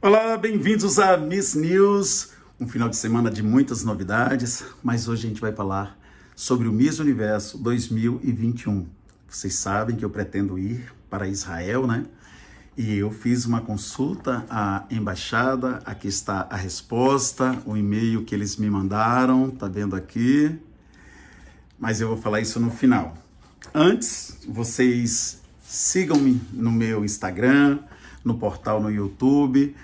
Olá, bem-vindos a Miss News. Um final de semana de muitas novidades, mas hoje a gente vai falar sobre o Miss Universo 2021. Vocês sabem que eu pretendo ir para Israel, né? E eu fiz uma consulta à embaixada, aqui está a resposta, o e-mail que eles me mandaram, tá vendo aqui? Mas eu vou falar isso no final. Antes, vocês sigam-me no meu Instagram, no portal no YouTube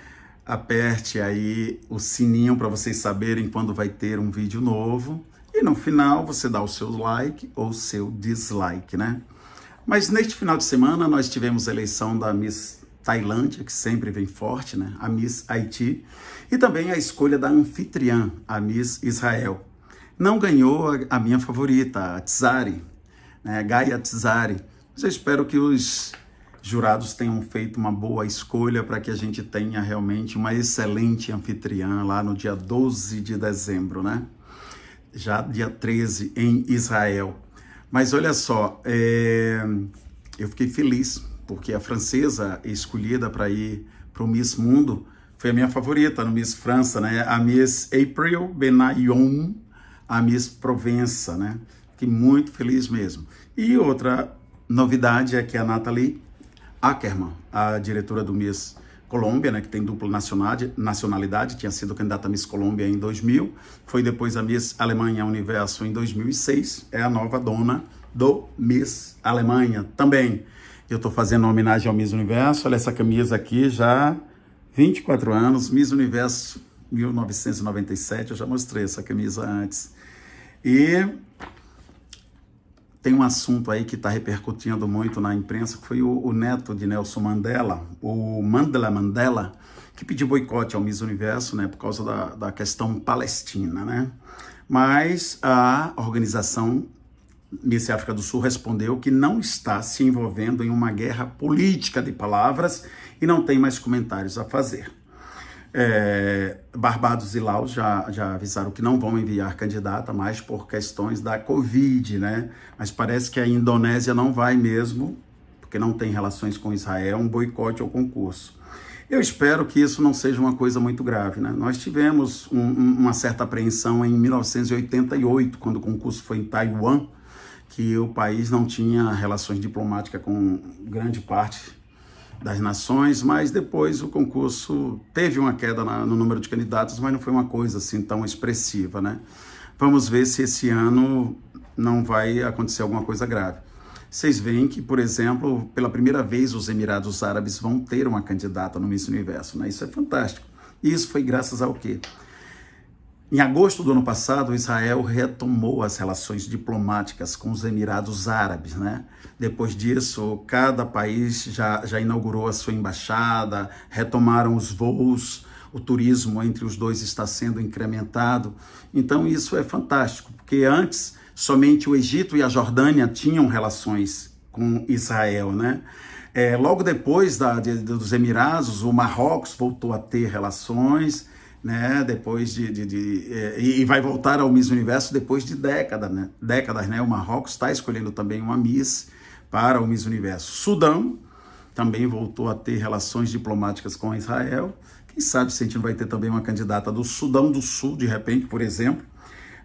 aperte aí o sininho para vocês saberem quando vai ter um vídeo novo. E no final você dá o seu like ou o seu dislike, né? Mas neste final de semana nós tivemos a eleição da Miss Tailândia, que sempre vem forte, né? A Miss Haiti. E também a escolha da anfitriã, a Miss Israel. Não ganhou a minha favorita, a Tzari, né? Gaia Tzari. Mas eu espero que os jurados tenham feito uma boa escolha para que a gente tenha realmente uma excelente anfitriã lá no dia 12 de dezembro, né? Já dia 13 em Israel. Mas olha só, é... eu fiquei feliz porque a francesa escolhida para ir para o Miss Mundo foi a minha favorita no Miss França, né? A Miss April Benayon, a Miss Provença, né? Fiquei muito feliz mesmo. E outra novidade é que a Nathalie Ackerman, a diretora do Miss Colômbia, né, que tem dupla nacionalidade, tinha sido candidata a Miss Colômbia em 2000, foi depois a Miss Alemanha Universo em 2006, é a nova dona do Miss Alemanha também. Eu estou fazendo homenagem ao Miss Universo, olha essa camisa aqui, já 24 anos, Miss Universo 1997, eu já mostrei essa camisa antes. E tem um assunto aí que está repercutindo muito na imprensa, que foi o, o, neto de Nelson Mandela, o Mandela Mandela, que pediu boicote ao Miss Universo, né, por causa da, da questão palestina, né? Mas a organização Miss África do Sul respondeu que não está se envolvendo em uma guerra política de palavras e não tem mais comentários a fazer. É, Barbados e Laos já, já avisaram que não vão enviar candidata mais por questões da Covid, né? Mas parece que a Indonésia não vai mesmo, porque não tem relações com Israel, um boicote ao concurso. Eu espero que isso não seja uma coisa muito grave, né? Nós tivemos um, uma certa apreensão em 1988, quando o concurso foi em Taiwan, que o país não tinha relações diplomáticas com grande parte das nações, mas depois o concurso teve uma queda no número de candidatos, mas não foi uma coisa assim tão expressiva, né? Vamos ver se esse ano não vai acontecer alguma coisa grave. Vocês veem que, por exemplo, pela primeira vez os Emirados Árabes vão ter uma candidata no Miss Universo, né? Isso é fantástico. E isso foi graças ao quê? Em agosto do ano passado, Israel retomou as relações diplomáticas com os Emirados Árabes. Né? Depois disso, cada país já, já inaugurou a sua embaixada, retomaram os voos, o turismo entre os dois está sendo incrementado. Então, isso é fantástico, porque antes somente o Egito e a Jordânia tinham relações com Israel. Né? É, logo depois da, de, dos Emirados, o Marrocos voltou a ter relações né? Depois de, de, de é, e vai voltar ao Miss Universo depois de décadas, né? Décadas, né? O Marrocos está escolhendo também uma Miss para o Miss Universo. Sudão também voltou a ter relações diplomáticas com Israel. Quem sabe se a gente não vai ter também uma candidata do Sudão do Sul, de repente, por exemplo.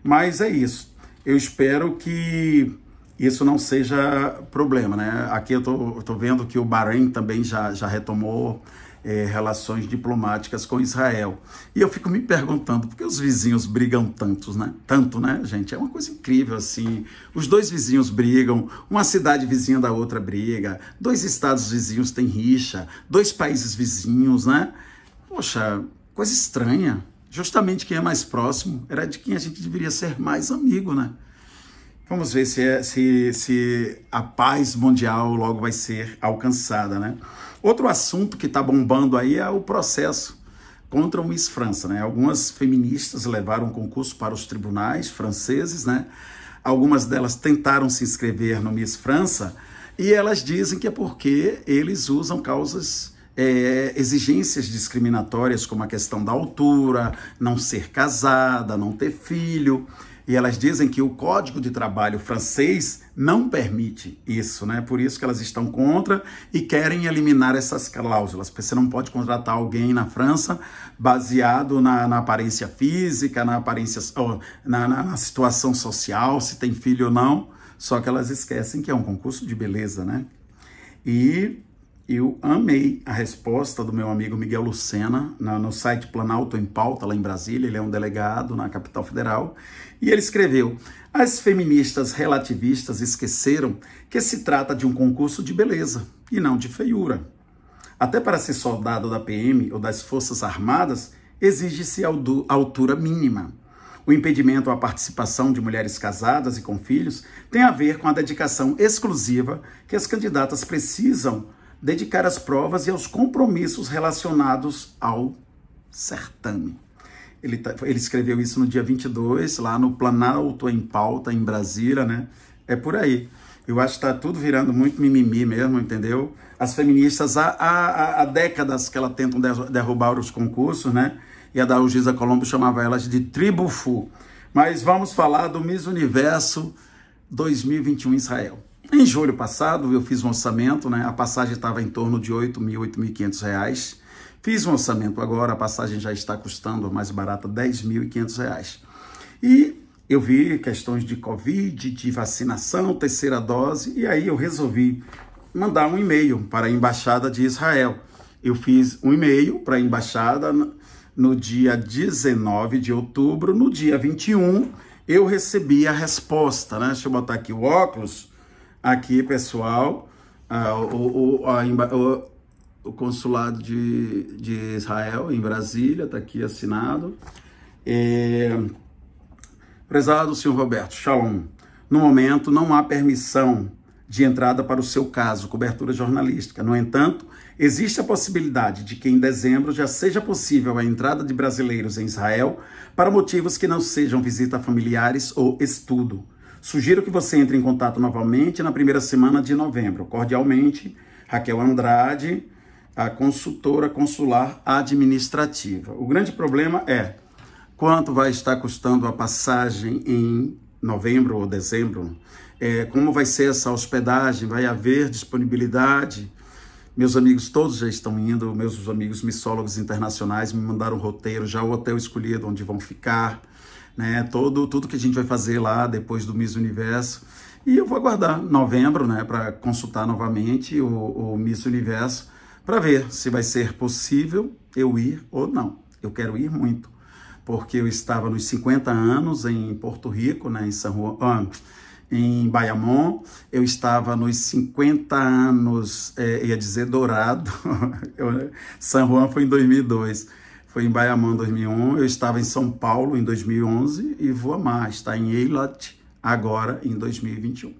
Mas é isso. Eu espero que isso não seja problema, né? Aqui eu tô, tô vendo que o Bahrein também já, já retomou é, relações diplomáticas com Israel. E eu fico me perguntando por que os vizinhos brigam tantos, né? Tanto, né, gente? É uma coisa incrível assim. Os dois vizinhos brigam, uma cidade vizinha da outra briga, dois estados vizinhos têm rixa, dois países vizinhos, né? Poxa, coisa estranha. Justamente quem é mais próximo era de quem a gente deveria ser mais amigo, né? Vamos ver se, é, se, se a paz mundial logo vai ser alcançada, né? Outro assunto que está bombando aí é o processo contra o Miss França, né? Algumas feministas levaram o concurso para os tribunais franceses, né? Algumas delas tentaram se inscrever no Miss França e elas dizem que é porque eles usam causas é, exigências discriminatórias, como a questão da altura, não ser casada, não ter filho. E elas dizem que o Código de Trabalho francês não permite isso, né? Por isso que elas estão contra e querem eliminar essas cláusulas. Porque você não pode contratar alguém na França baseado na, na aparência física, na aparência, na, na, na situação social, se tem filho ou não. Só que elas esquecem que é um concurso de beleza, né? E eu amei a resposta do meu amigo Miguel Lucena no site Planalto em Pauta, lá em Brasília. Ele é um delegado na capital federal. E ele escreveu: As feministas relativistas esqueceram que se trata de um concurso de beleza e não de feiura. Até para ser soldado da PM ou das Forças Armadas, exige-se altura mínima. O impedimento à participação de mulheres casadas e com filhos tem a ver com a dedicação exclusiva que as candidatas precisam dedicar às provas e aos compromissos relacionados ao certame. Ele, tá, ele escreveu isso no dia 22, lá no Planalto em Pauta, em Brasília, né? É por aí. Eu acho que está tudo virando muito mimimi mesmo, entendeu? As feministas, há, há, há décadas que elas tentam derrubar os concursos, né? E a Dalgisa Colombo chamava elas de tribufu. Mas vamos falar do Miss Universo 2021 em Israel. Em julho passado, eu fiz um orçamento, né? A passagem estava em torno de R$ 8.000, 8.500 reais. Fiz um orçamento agora, a passagem já está custando mais barata 10.500 reais. E eu vi questões de Covid, de vacinação, terceira dose, e aí eu resolvi mandar um e-mail para a Embaixada de Israel. Eu fiz um e-mail para a Embaixada no dia 19 de outubro, no dia 21 eu recebi a resposta, né? Deixa eu botar aqui o óculos aqui, pessoal, uh, o, o, a, o, o, consulado de, de Israel em Brasília, está aqui assinado. É, prezado senhor Roberto, shalom. No momento, não há permissão de entrada para o seu caso, cobertura jornalística. No entanto, existe a possibilidade de que em dezembro já seja possível a entrada de brasileiros em Israel para motivos que não sejam visita familiares ou estudo. Sugiro que você entre em contato novamente na primeira semana de novembro. Cordialmente, Raquel Andrade, a consultora consular administrativa. O grande problema é quanto vai estar custando a passagem em novembro ou dezembro, é, como vai ser essa hospedagem, vai haver disponibilidade. Meus amigos todos já estão indo, meus amigos missólogos internacionais me mandaram roteiro, já o hotel escolhido onde vão ficar né? Todo, tudo que a gente vai fazer lá depois do Miss Universo. E eu vou aguardar novembro, né, para consultar novamente o, o Miss Universo para ver se vai ser possível eu ir ou não. Eu quero ir muito, porque eu estava nos 50 anos em Porto Rico, né, em São Juan, ah, em Bayamon, eu estava nos 50 anos, é, ia dizer dourado, São Juan foi em 2002 foi em Baiamão em 2001, eu estava em São Paulo em 2011 e vou amar estar em Eilat agora em 2021.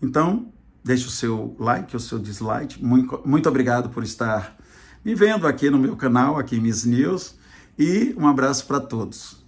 Então, deixe o seu like, o seu dislike. Muito, muito obrigado por estar me vendo aqui no meu canal, aqui em Miss News, e um abraço para todos.